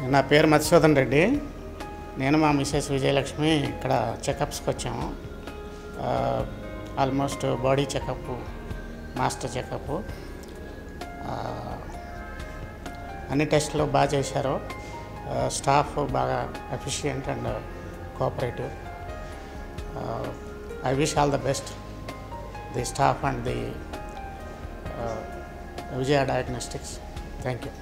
నా పేరు మధుసూదన్ రెడ్డి. నేను మా మిసెస్ విజయలక్ష్మి ఇక్కడ చెకప్స్కి వచ్చాము. Almost body checkup master checkup. అన్ని టెస్ట్లు బాగా చేశారు. స్టాఫ్ బాగా efficient and cooperative. I wish all the best. The staff and the Vijaya diagnostics. Thank you.